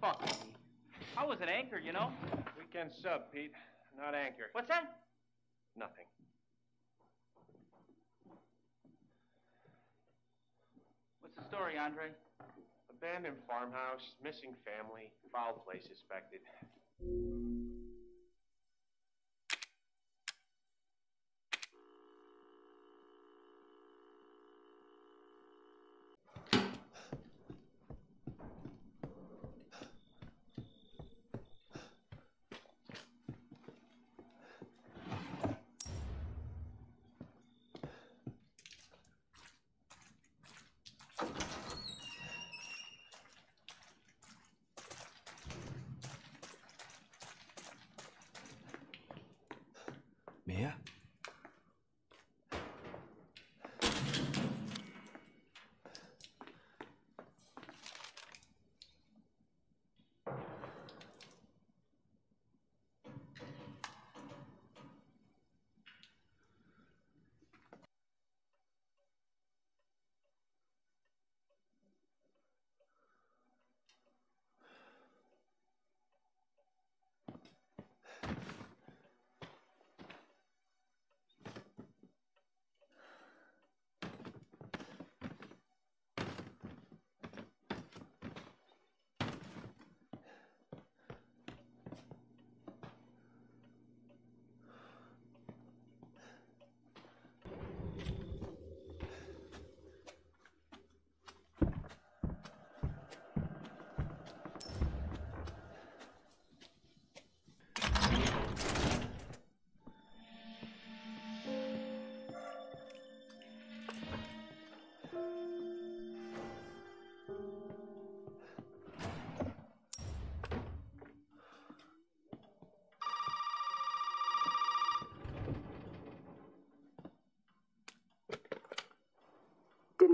Fuck me. I was an anchor, you know? Weekend sub, Pete. Not anchor. What's that? Nothing. What's the story, Andre? Abandoned farmhouse, missing family, foul play suspected. Mia?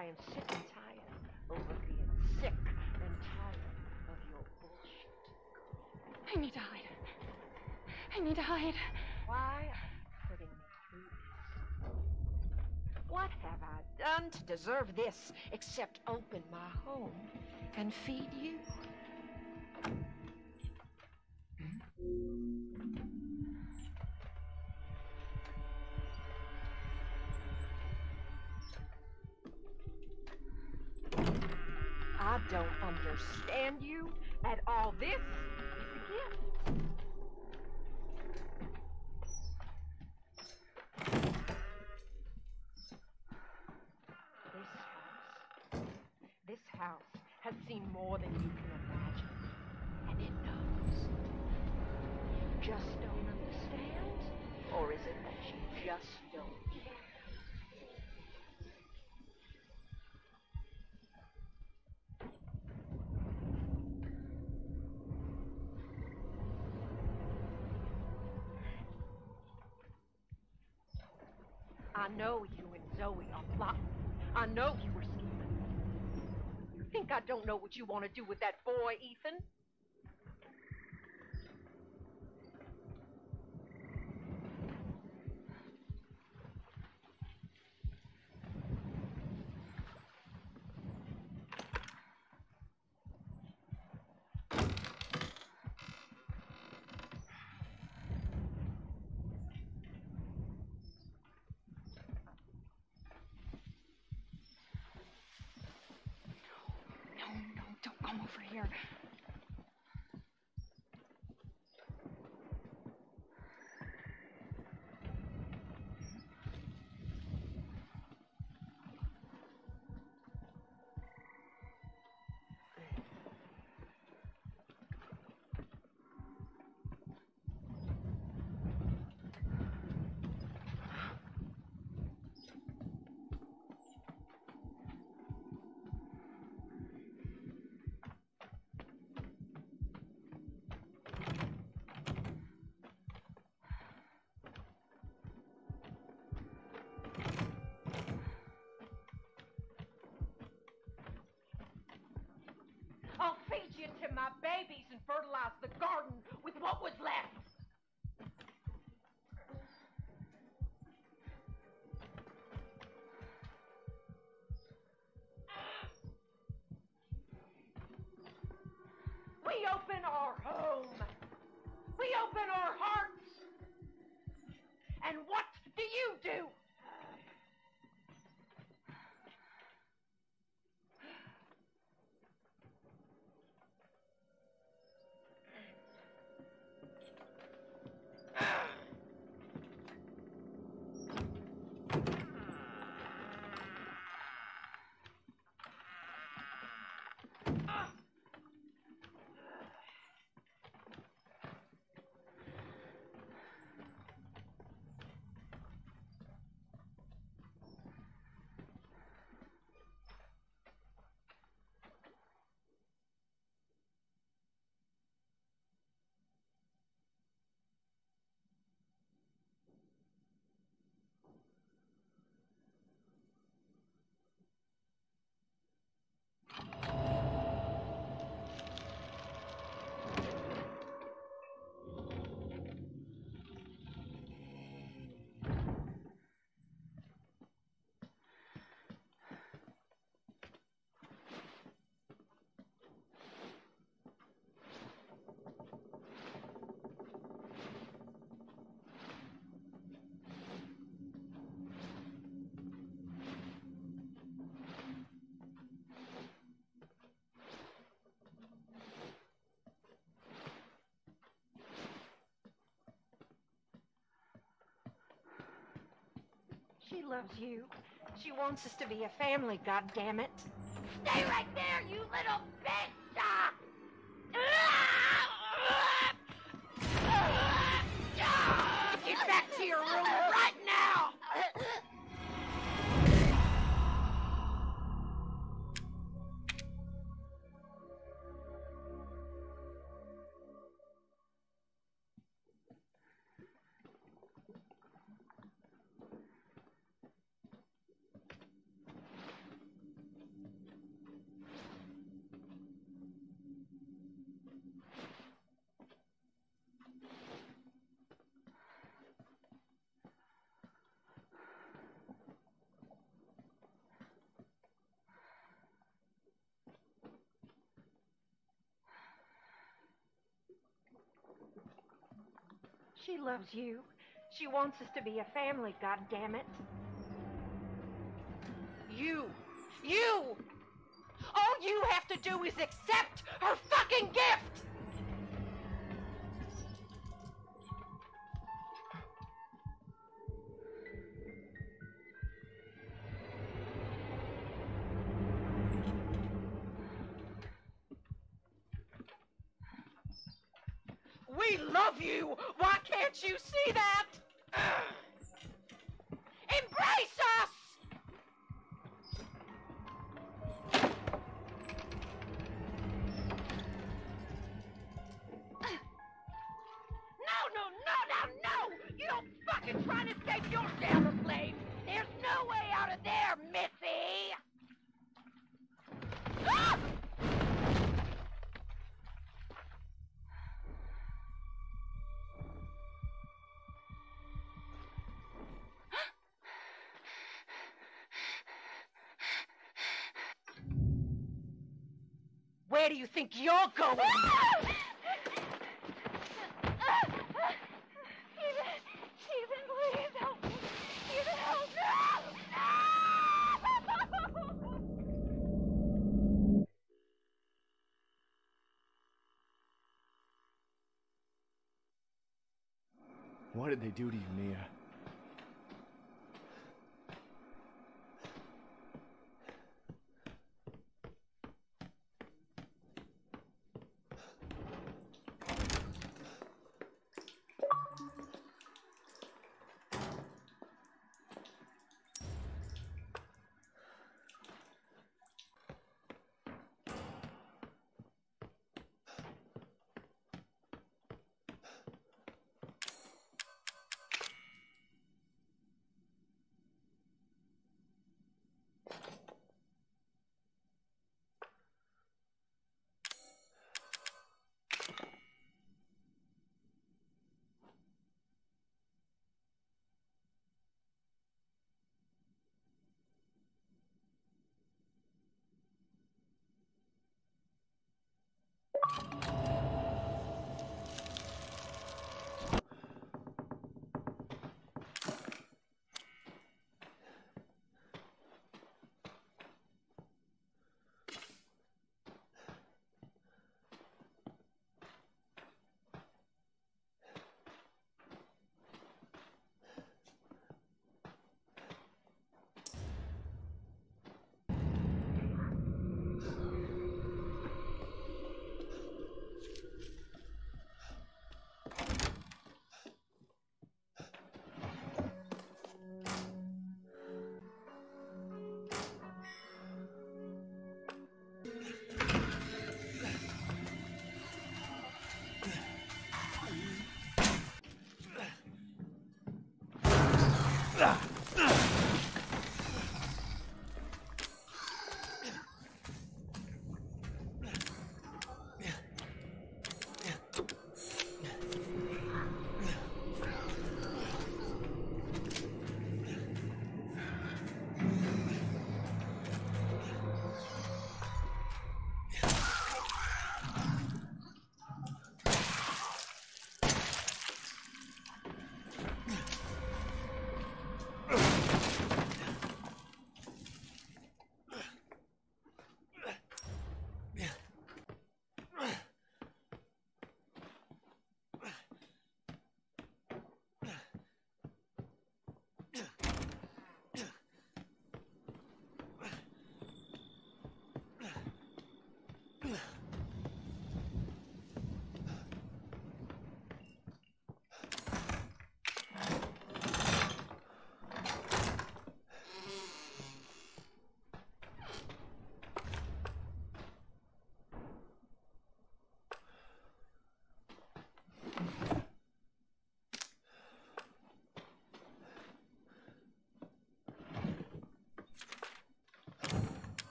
I am sick and tired over being sick and tired of your bullshit. I need to hide. I need to hide. Why are you putting me through this? What have I done to deserve this except open my home and feed you? Hmm? Don't understand you at all. This is a gift. This house, this house has seen more than you can imagine. And it knows. You just don't understand? Or is it that you just don't care? I know you and Zoe are plotting. I know you were scheming. You think I don't know what you want to do with that boy, Ethan? Over here. Feed to my babies and fertilize the garden with what was left. We open our home. We open our hearts. And what do you do? She loves you. She wants us to be a family, God damn it. Stay right there, you little bitch! Get She loves you. She wants us to be a family, God damn it. You! You! All you have to do is accept her fucking gift! Do you think you're going? Ethan, Ethan, please help me! Ethan, help me! No! What did they do to you, Mia?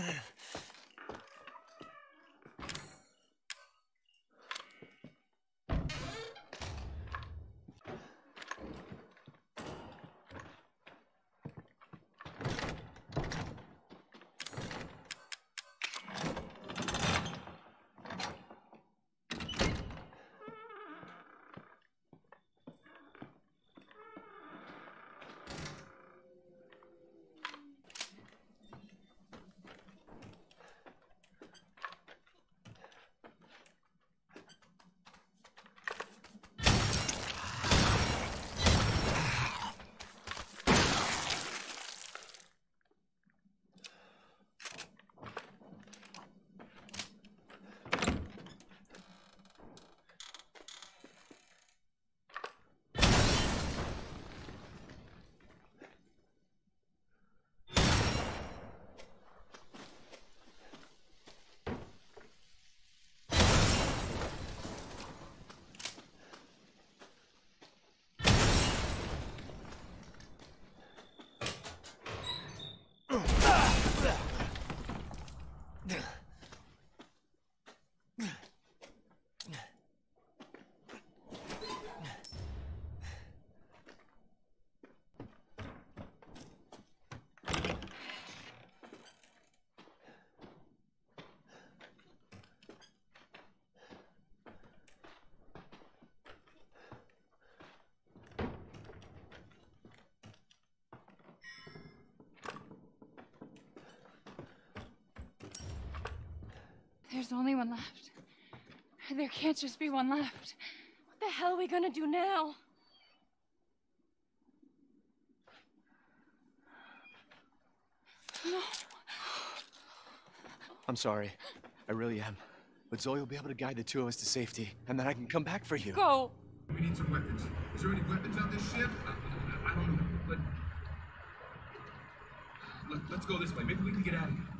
Think. There's only one left. There can't just be one left. What the hell are we gonna do now? No. I'm sorry. I really am. But Zoe will be able to guide the two of us to safety, and then I can come back for you. Go. We need some weapons. Is there any weapons on this ship? I, I don't know, but let, let's go this way. Maybe we can get out of here.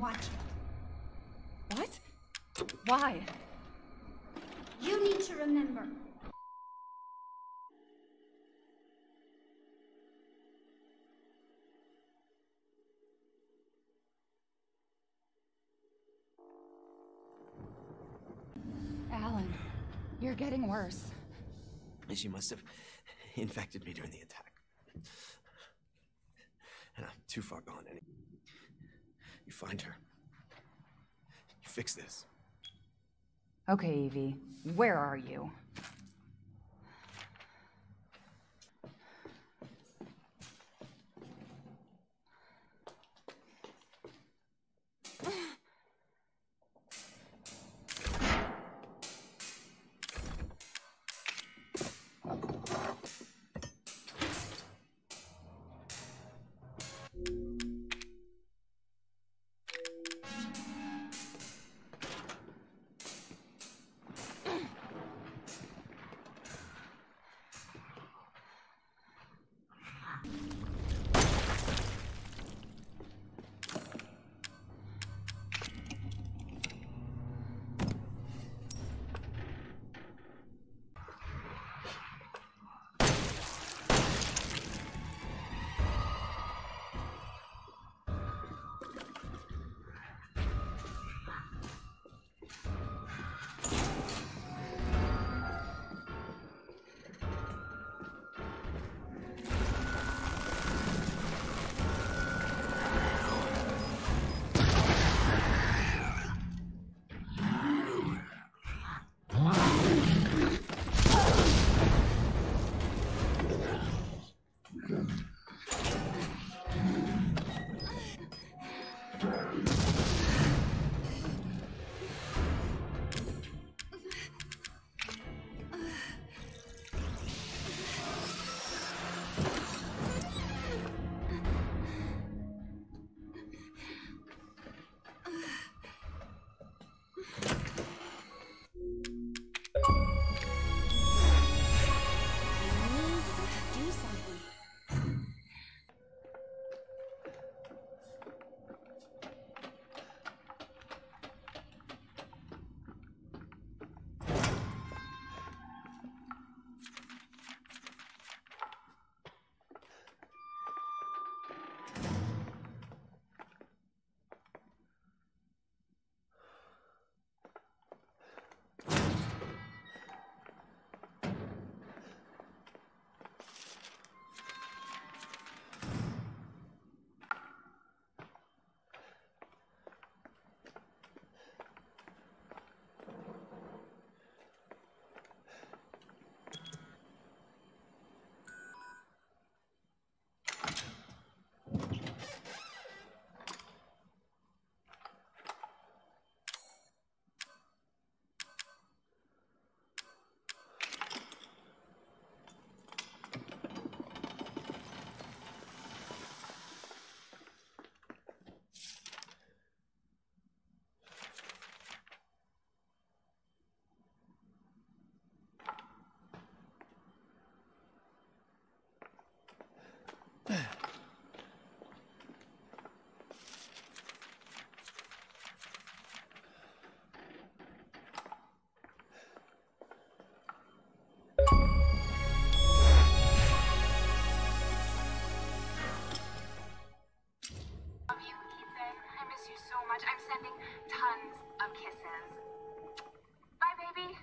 Watch it. What? Why? You need to remember. Alan, you're getting worse. She must have infected me during the attack. And I'm too far gone. Any- you find her. You fix this. Okay, Evie, where are you? So much. I'm sending tons of kisses. Bye, baby.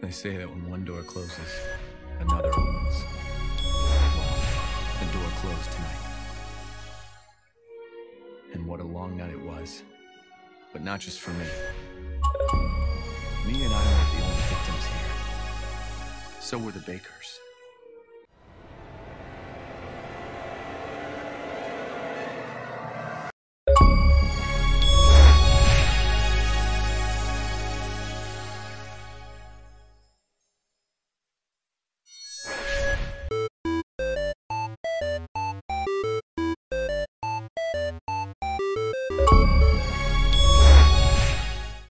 They say that when one door closes, another opens. Well, the door closed tonight. But not just for me. Mia and I weren't the only victims here. So were the Bakers.